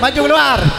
Maju keluar.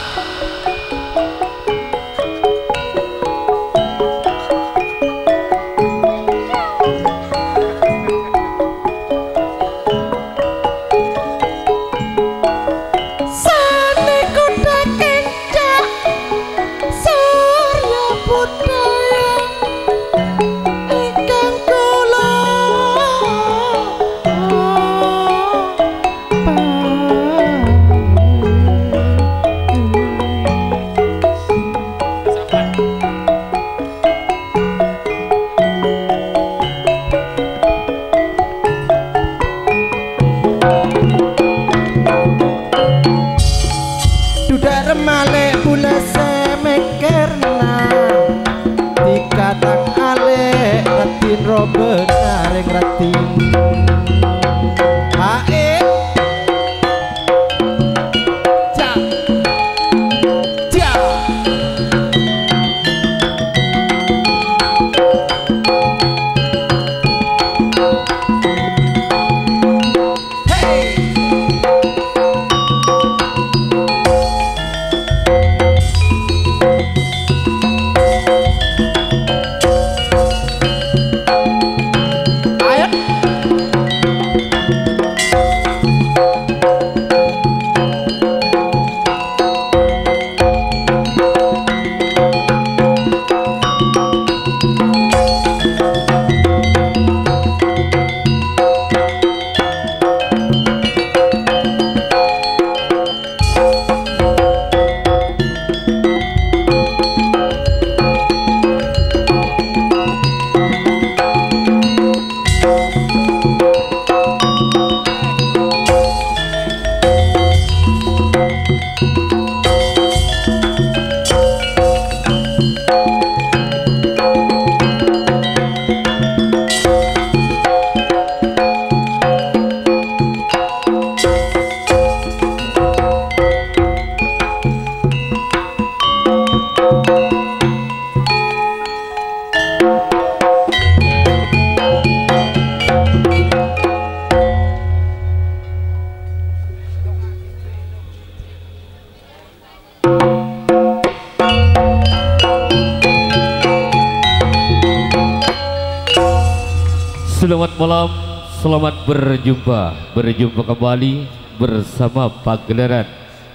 Berjumpa, berjumpa kembali bersama pagelaran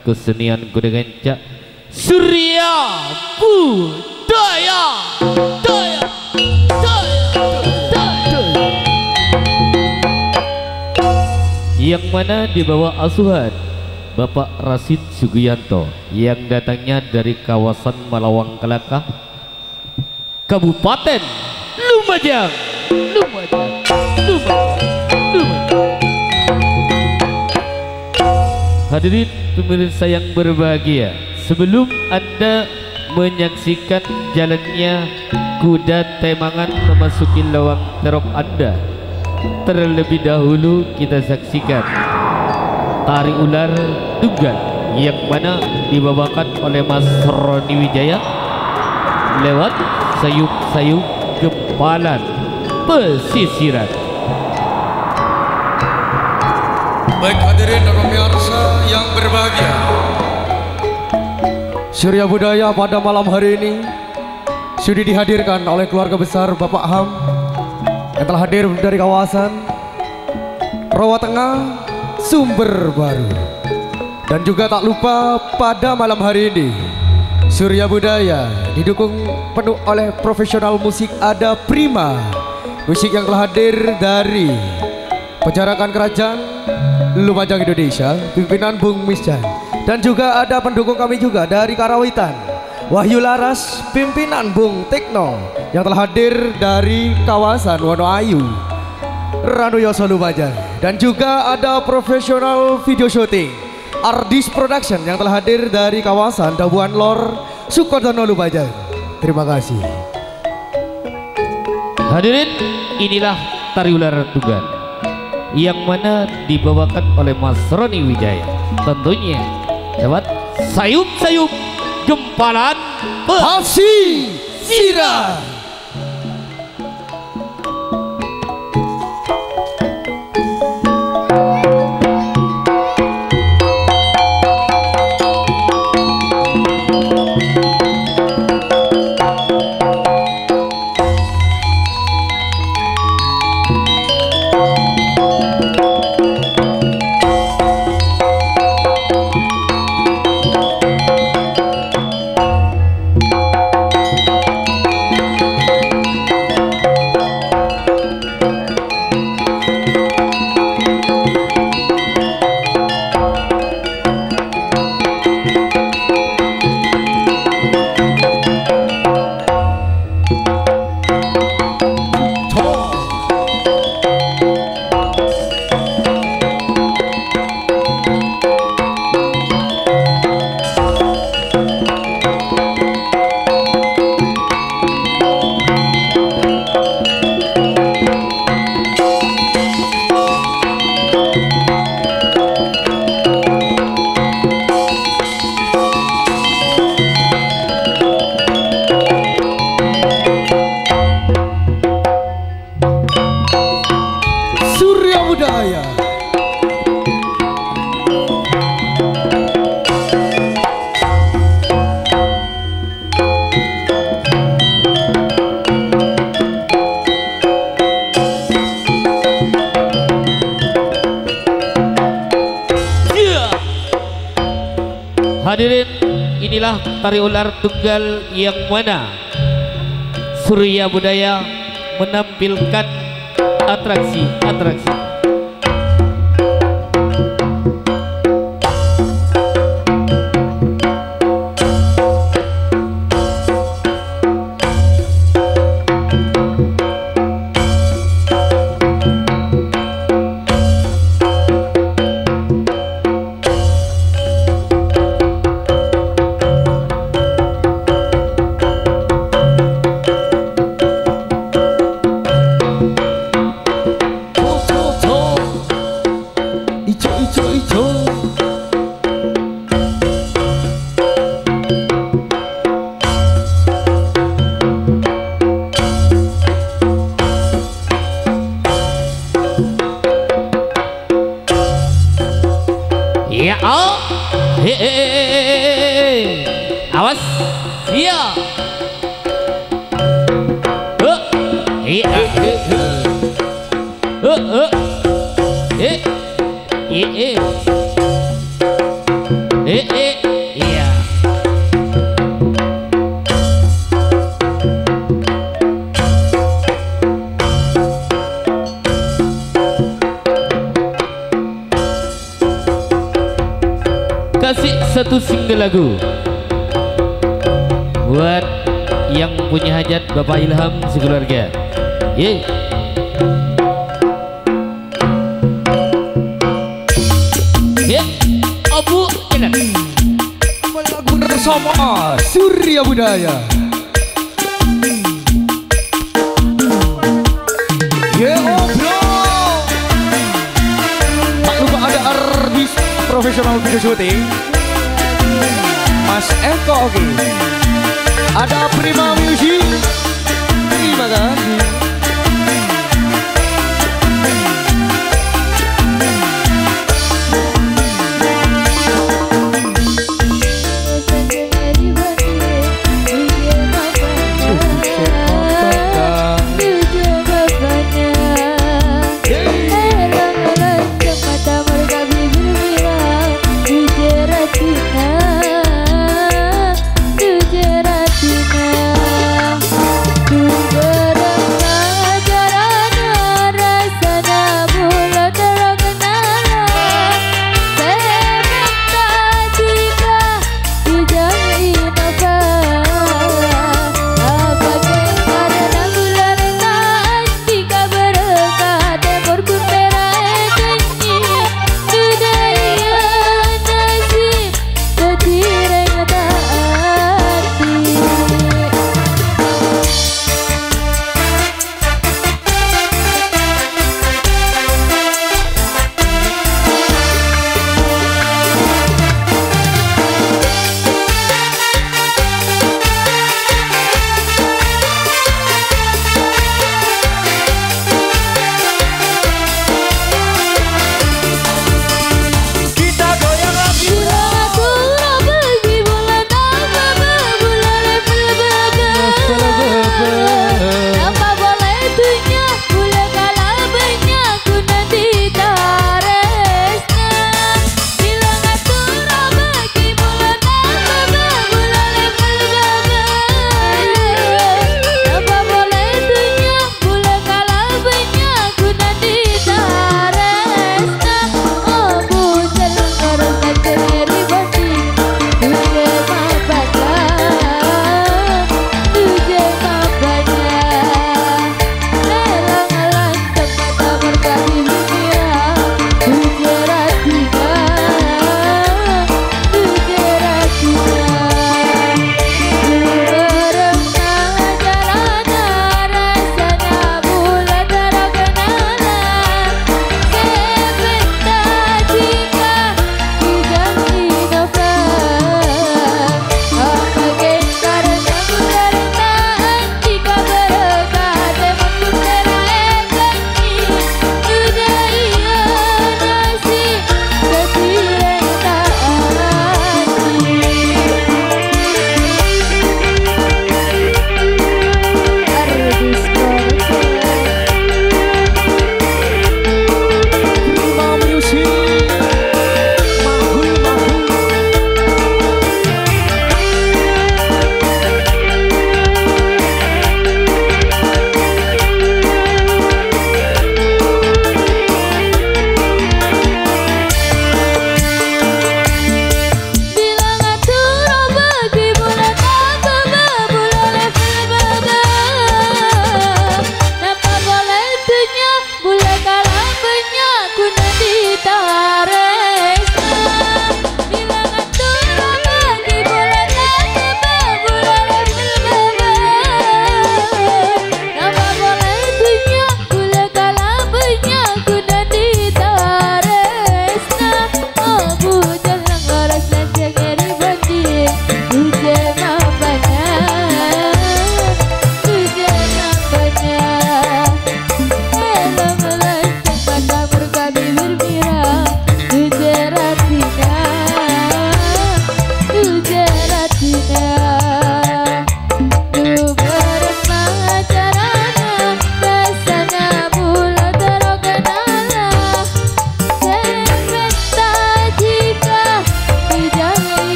kesenian kuda Cak Surya Budaya. Daya, daya, daya. Yang mana dibawa asuhan Bapak Rasid Sugiyanto yang datangnya dari kawasan Malawang Kelakah Kabupaten Lumajang Lumajang Lumajang Hadirin pemirsa yang berbahagia Sebelum Anda menyaksikan jalannya kuda temangan memasuki lawang terop Anda Terlebih dahulu kita saksikan Tari ular tunggal yang mana dibawakan oleh Mas Roni Wijaya lewat sayup-sayup gempalan pesisiran. Baik hadirin dan pemirsa yang berbahagia. Surya Budaya pada malam hari ini Sudah dihadirkan oleh keluarga besar Bapak Ham Yang telah hadir dari kawasan Rawa Tengah Sumber Baru. Dan juga tak lupa pada malam hari ini Surya Budaya didukung penuh oleh profesional musik ada Prima. Musik yang telah hadir dari Penjarakan Kerajaan Lumajang Indonesia pimpinan Bung Misjan dan juga ada pendukung kami juga dari Karawitan Wahyu Laras pimpinan Bung Tekno yang telah hadir dari kawasan Wonoayu Ranu Yoso Lumajang. Dan juga ada profesional video shooting Ardis Production yang telah hadir dari kawasan Dabuan Lor Sukodono Lumajang. Terima kasih. Hadirin, inilah tari ular tunggal yang mana dibawakan oleh Mas Roni Wijaya. Tentunya lewat sayup-sayup gempalan Pasi Sira tari ular tunggal yang mana Surya Budaya menampilkan atraksi-atraksi. Bapak Ilham sekeluarga. Ye. Ye. Abu enak. Lagu bersama Surya Budaya Ye oh Tak lupa ada artis profesional video syuting Mas Eko oke Ada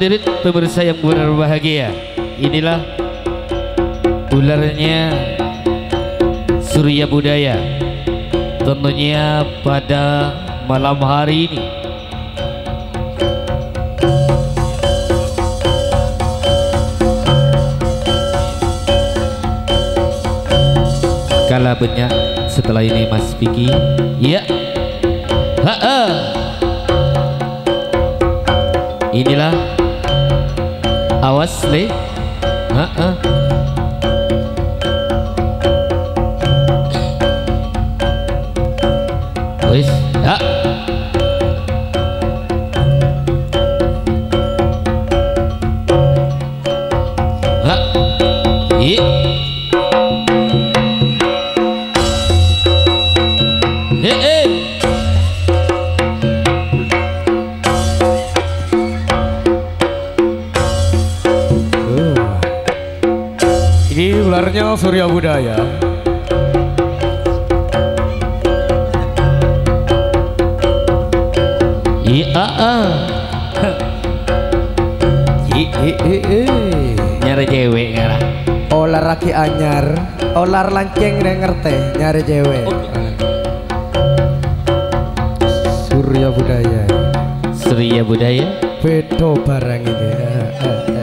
hadirin pemirsa yang berbahagia Inilah ularnya Surya Budaya. Tentunya pada malam hari ini. Kala banyak setelah ini Mas Vicky. Ya. Ha -ha. Inilah Awas ha -ha. Wis ya Ha Iya Eh, eh. Ini ularnya Surya Budaya. Iya, ah. I, i, i, i. nyari cewek ngarah. Olar laki anyar, olar lanceng deh ngerti nyari cewek. Surya Budaya. Surya Budaya. Bedo barang ini.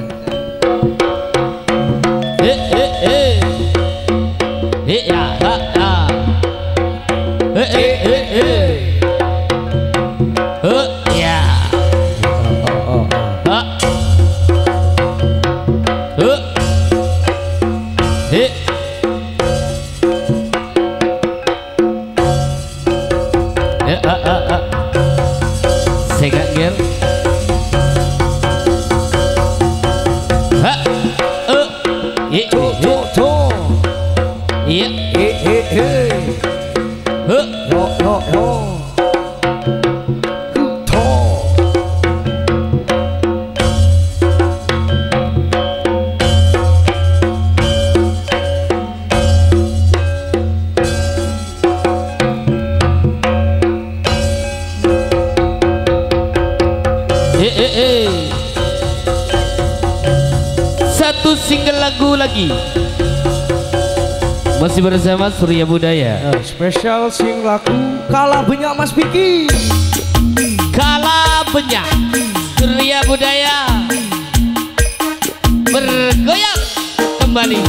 Satu single lagu lagi. Masih bersama Surya Budaya. Nah, spesial sing lagu kalah banyak Mas Vicky. Kala penyak Surya Budaya bergoyang kembali.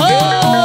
Ho! Oh,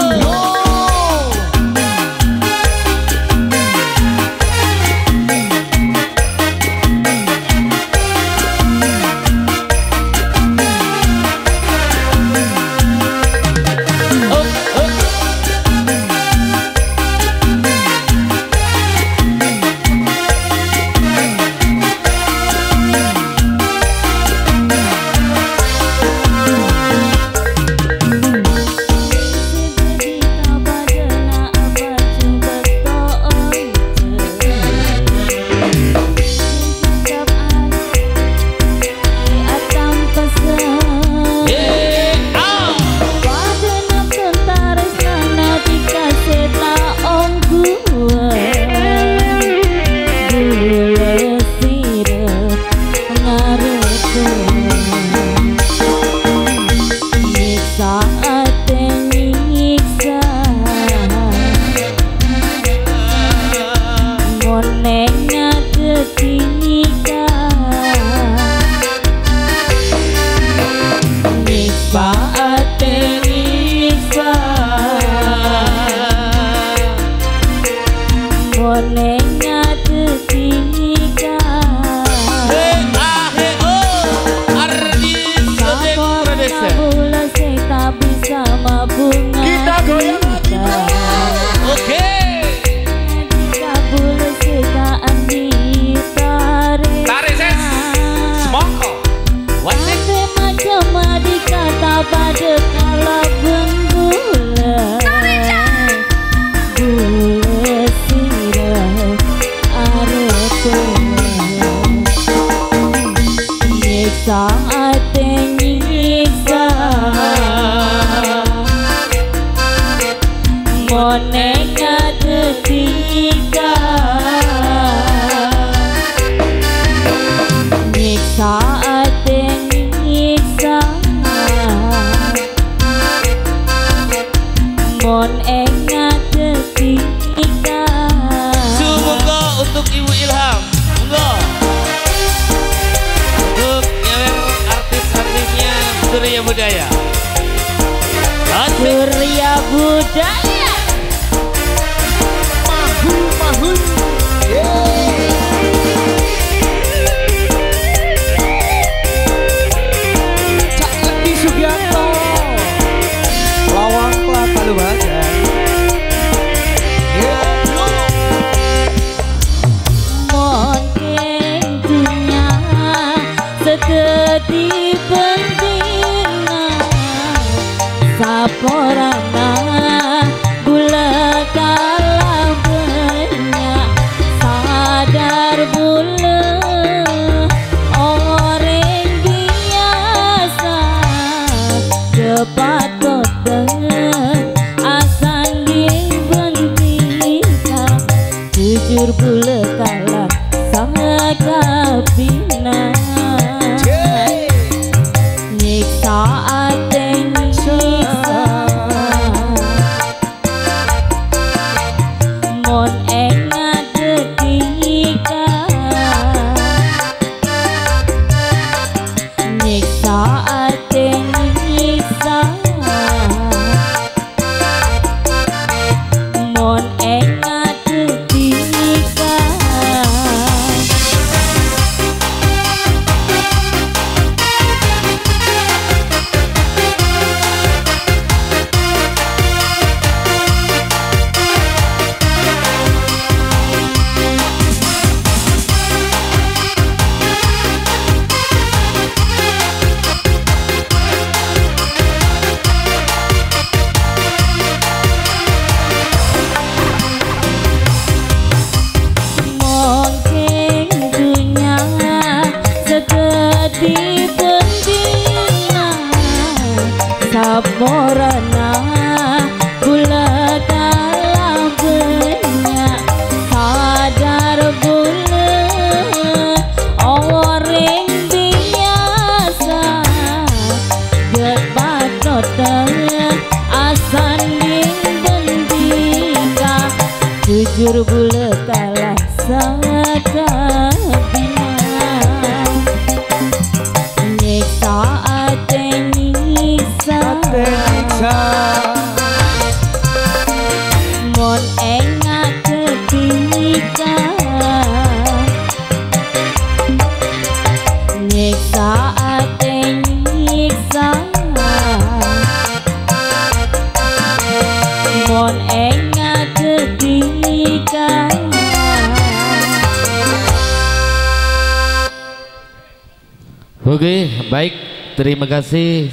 Oke, baik. Terima kasih.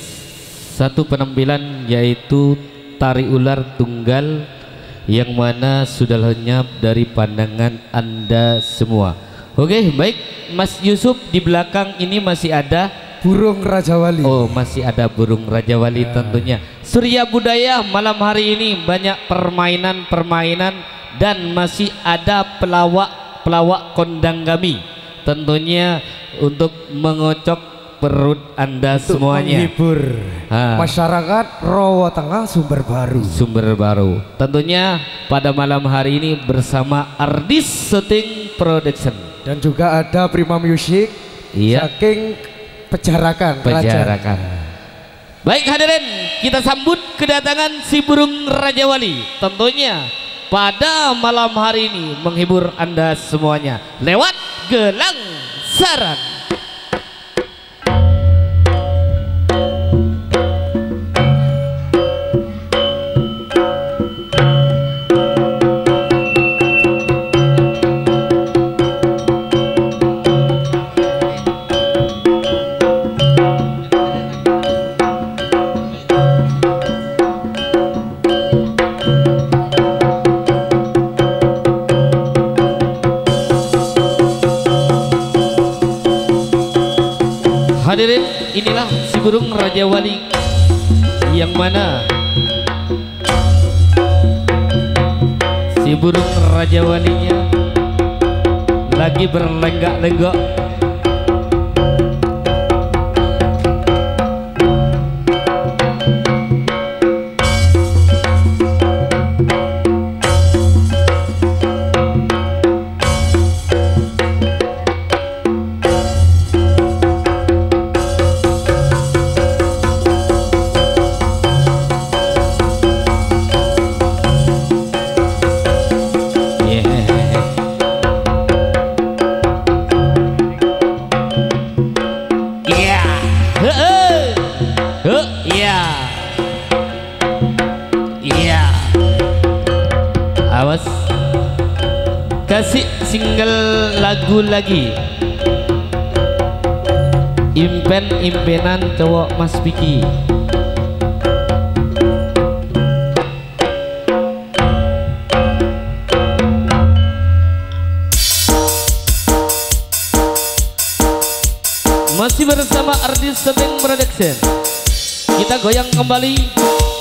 Satu penampilan yaitu tari ular tunggal yang mana sudah lenyap dari pandangan Anda semua. Oke, baik. Mas Yusuf di belakang ini masih ada Burung Raja Wali Oh, masih ada burung Raja Wali tentunya. Surya Budaya malam hari ini banyak permainan-permainan dan masih ada pelawak-pelawak kondang kami. Tentunya untuk mengocok perut Anda Untuk semuanya. menghibur Ah. Masyarakat Rawa Tengah Sumber Baru Sumber baru. Tentunya pada malam hari ini bersama Ardis Shooting Production. Dan juga ada Prima Music Iya. Saking Pejarakan. Pejarakan. Baik hadirin, kita sambut kedatangan si burung Raja Wali. Tentunya pada malam hari ini menghibur Anda semuanya lewat gelang ning lagu lagi. Impen-impenan cowok Mas Piki masih bersama artis Sebeng Production. Kita goyang kembali.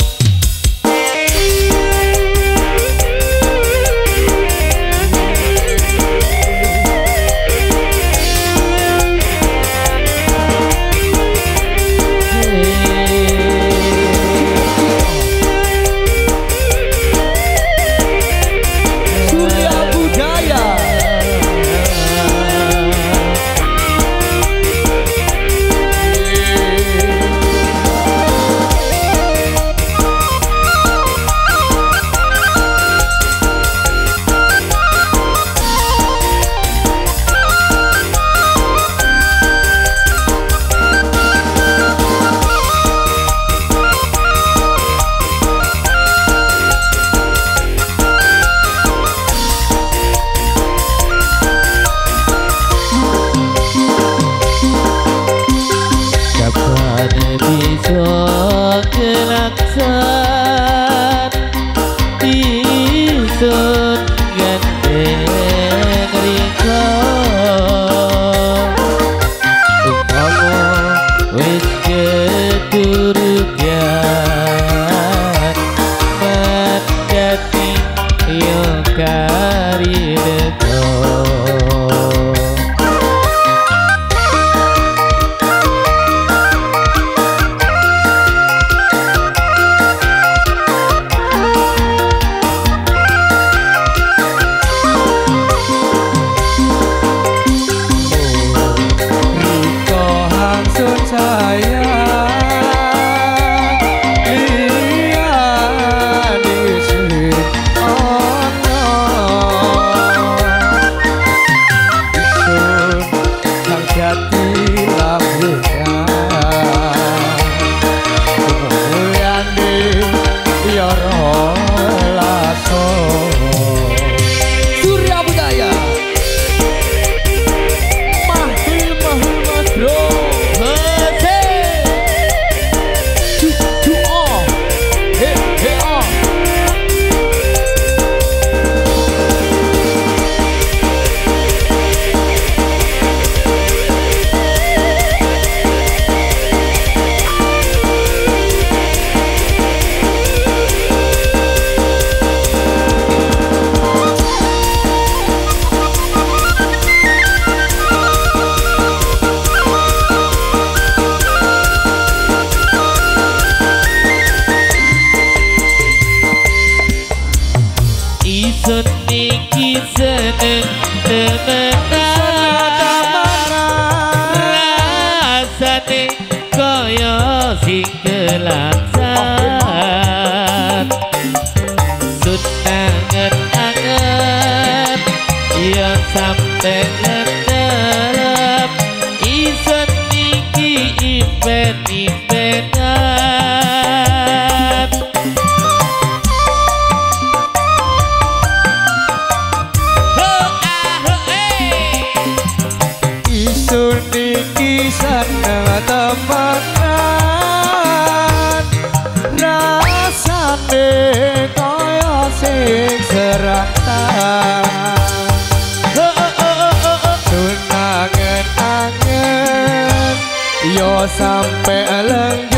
ane kaya sing serata Tunangan angin yo sampe lengkap.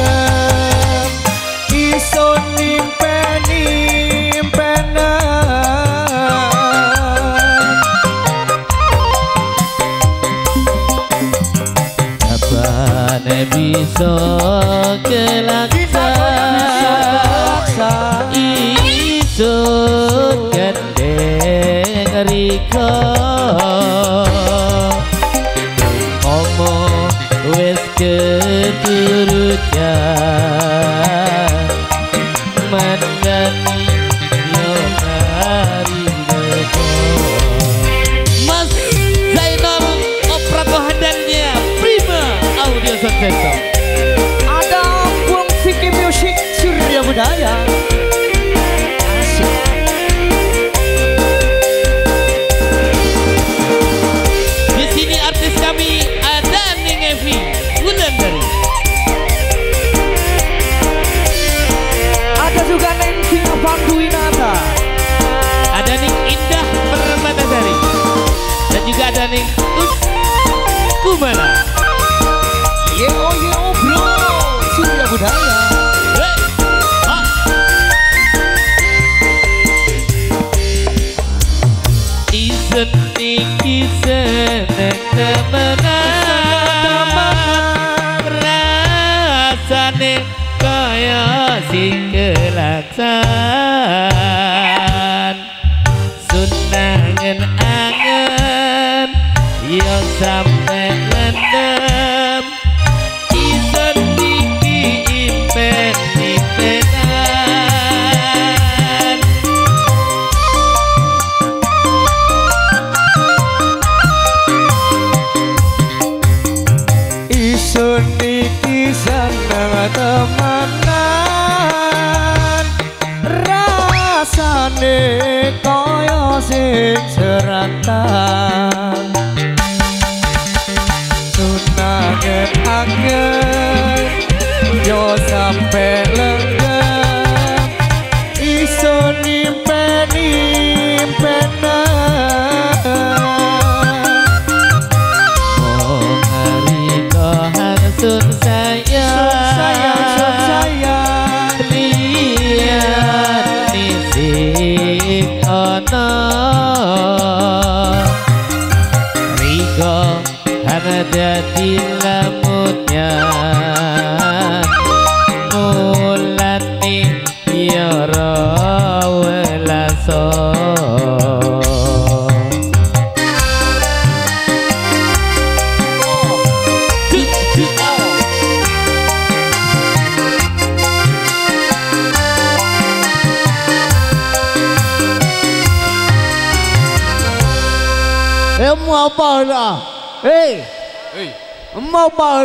temenan rasane kaya sing kelaksana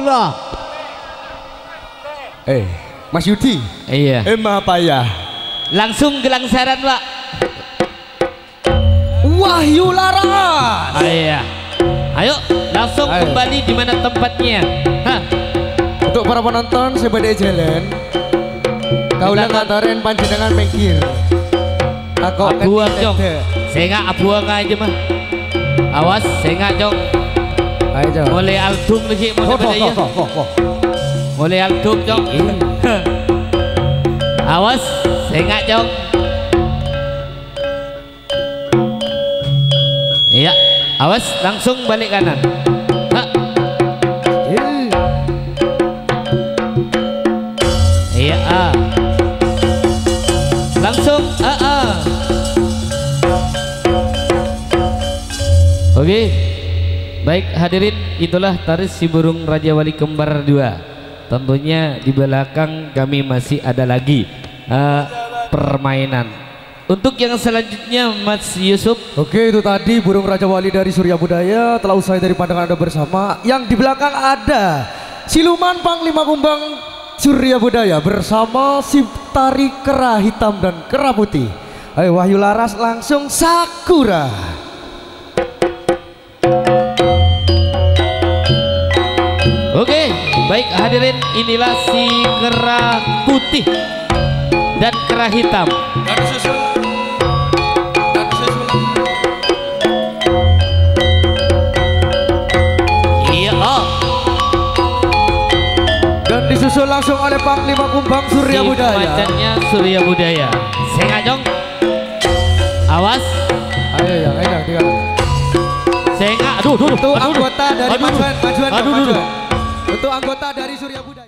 nak? Eh, Mas Yudi, Iya emang apa ya? Langsung gelangsaran pak Wahyu Laras. Iya. Ayo langsung Ayo. kembali di mana tempatnya. Hah. Untuk para penonton sebagai jalan, kau Kita- ngantarin panjenengan mengkir. Aku Abuang jong. Saya nggak abuang aja mah. Awas, saya nggak jong. Ayo. Mulai album lagi aja. kok, kok, kok. Mulai album jong. Awas, saya nggak jong. Iya, awas langsung balik kanan. Eh, Iya, ah. Langsung, ah, ah. Baik hadirin, itulah tari si burung Raja Wali Kembar 2. Tentunya di belakang kami masih ada lagi eh, permainan. Untuk yang selanjutnya Mas Yusuf, Oke itu tadi burung Raja Wali dari Surya Budaya telah usai dari pandangan anda bersama Yang di belakang ada Siluman Panglima Kumbang Surya Budaya bersama si tari kera hitam dan kera putih Ayo Wahyu Laras langsung Sakura Oke, baik hadirin inilah si kera putih dan kera hitam. Iya, oh, Dan disusul langsung oleh Panglima Kumbang Surya si Budaya macannya Surya Budaya. Sengajong. Awas, Ayo ya, ayo yang tinggal senga. Aduh, aduh, aduh, anggota dari aduh, Majuan, Majuan, aduh, aduh, Majuan. Untuk anggota dari Surya Buddha.